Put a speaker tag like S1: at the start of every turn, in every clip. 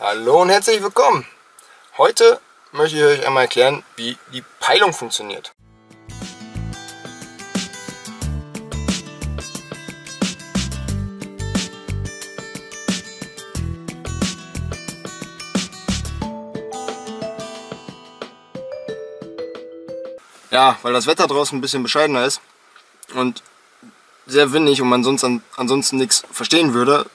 S1: Hallo und herzlich willkommen. Heute möchte ich euch einmal erklären, wie die Peilung funktioniert. Ja, weil das Wetter draußen ein bisschen bescheidener ist und sehr windig und man sonst an, ansonsten nichts verstehen würde,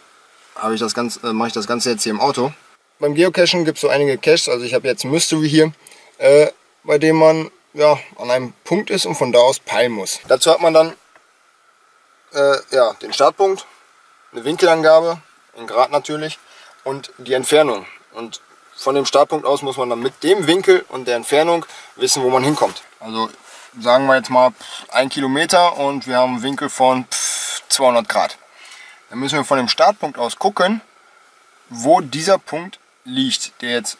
S1: ich das Ganze, äh, mache ich das Ganze jetzt hier im Auto. Beim Geocachen gibt es so einige Caches, also ich habe jetzt Mystery hier, äh, bei dem man ja, an einem Punkt ist und von da aus peilen muss. Dazu hat man dann äh, ja, den Startpunkt, eine Winkelangabe, in Grad natürlich, und die Entfernung. Und von dem Startpunkt aus muss man dann mit dem Winkel und der Entfernung wissen, wo man hinkommt. Also sagen wir jetzt mal ein Kilometer und wir haben einen Winkel von 200 Grad. Dann müssen wir von dem Startpunkt aus gucken, wo dieser Punkt liegt, der jetzt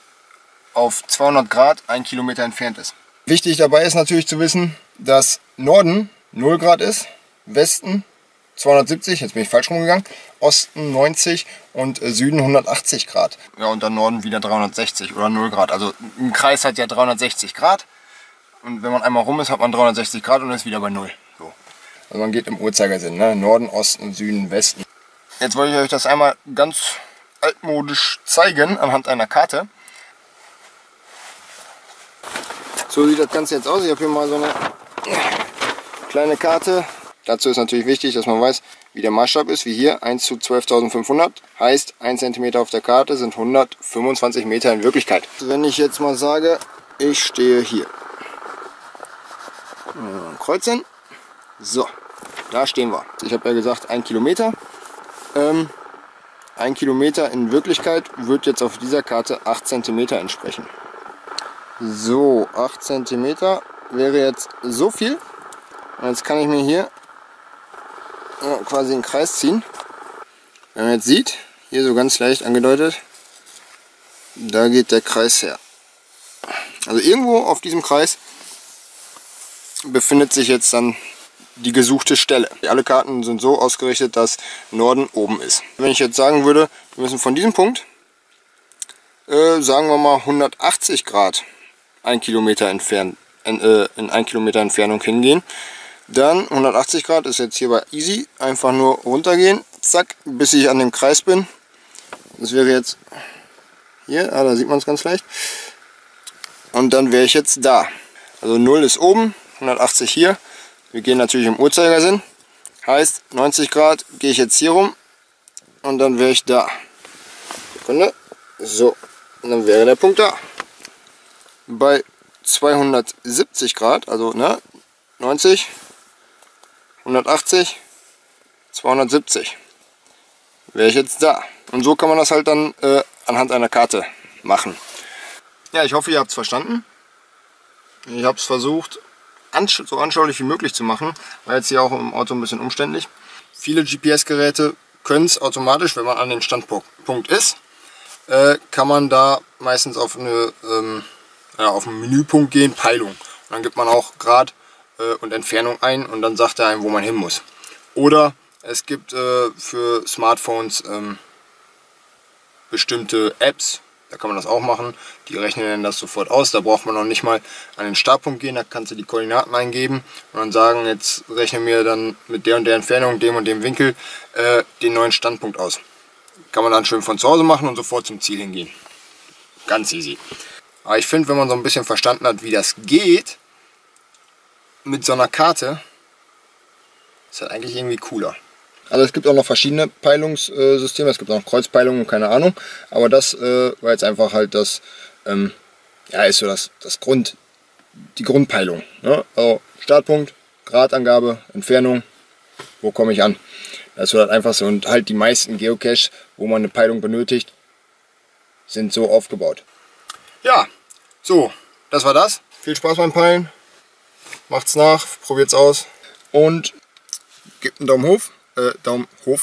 S1: auf 200 Grad ein Kilometer entfernt ist. Wichtig dabei ist natürlich zu wissen, dass Norden 0 Grad ist, Westen 270, jetzt bin ich falsch rumgegangen, Osten 90 und Süden 180 Grad. Ja, und dann Norden wieder 360 oder 0 Grad. Also ein Kreis hat ja 360 Grad und wenn man einmal rum ist, hat man 360 Grad und ist wieder bei 0. So. Also man geht im Uhrzeigersinn, ne? Norden, Osten, Süden, Westen. Jetzt wollte ich euch das einmal ganz altmodisch zeigen anhand einer Karte. So sieht das Ganze jetzt aus. Ich habe hier mal so eine kleine Karte. Dazu ist natürlich wichtig, dass man weiß, wie der Maßstab ist, wie hier 1 zu 12.500. Heißt, 1 cm auf der Karte sind 125 Meter in Wirklichkeit. Wenn ich jetzt mal sage, ich stehe hier. Kreuzen. So, da stehen wir. Ich habe ja gesagt, ein Kilometer. Ähm, ein Kilometer in Wirklichkeit wird jetzt auf dieser Karte 8 cm entsprechen. So, 8 cm wäre jetzt so viel. Und jetzt kann ich mir hier quasi einen Kreis ziehen. Wenn man jetzt sieht, hier so ganz leicht angedeutet, da geht der Kreis her. Also irgendwo auf diesem Kreis befindet sich jetzt dann die gesuchte Stelle. Alle Karten sind so ausgerichtet, dass Norden oben ist. Wenn ich jetzt sagen würde, wir müssen von diesem Punkt, äh, sagen wir mal 180 Grad ein Kilometer entfernt, äh, in ein Kilometer Entfernung hingehen, dann 180 Grad ist jetzt hier bei easy, einfach nur runtergehen, zack, bis ich an dem Kreis bin. Das wäre jetzt hier, ah, da sieht man es ganz leicht. Und dann wäre ich jetzt da. Also 0 ist oben, 180 hier, wir gehen natürlich im Uhrzeigersinn. Heißt, 90 Grad gehe ich jetzt hier rum und dann wäre ich da. Sekunde. So, und dann wäre der Punkt da. Bei 270 Grad, also ne, 90, 180, 270 wäre ich jetzt da. Und so kann man das halt dann äh, anhand einer Karte machen. Ja, ich hoffe, ihr habt es verstanden. Ich habe es versucht so anschaulich wie möglich zu machen. War jetzt hier auch im Auto ein bisschen umständlich. Viele GPS-Geräte können es automatisch, wenn man an dem Standpunkt ist, äh, kann man da meistens auf, eine, ähm, ja, auf einen Menüpunkt gehen, Peilung. Und dann gibt man auch Grad äh, und Entfernung ein und dann sagt er einem, wo man hin muss. Oder es gibt äh, für Smartphones ähm, bestimmte Apps, da kann man das auch machen. Die rechnen dann das sofort aus. Da braucht man noch nicht mal an den Startpunkt gehen. Da kannst du die Koordinaten eingeben und dann sagen, jetzt rechne mir dann mit der und der Entfernung, dem und dem Winkel äh, den neuen Standpunkt aus. Kann man dann schön von zu Hause machen und sofort zum Ziel hingehen. Ganz easy. Aber ich finde, wenn man so ein bisschen verstanden hat, wie das geht, mit so einer Karte, ist das eigentlich irgendwie cooler. Also es gibt auch noch verschiedene Peilungssysteme, es gibt auch noch Kreuzpeilungen, keine Ahnung. Aber das äh, war jetzt einfach halt das, ähm, ja, ist so das, das Grund, die Grundpeilung. Ne? Also Startpunkt, Gradangabe, Entfernung, wo komme ich an. Das wird halt einfach so. Und halt die meisten Geocaches, wo man eine Peilung benötigt, sind so aufgebaut. Ja, so, das war das. Viel Spaß beim Peilen. Macht's nach, probiert's aus und gebt einen Daumen hoch äh, Daumen hoch,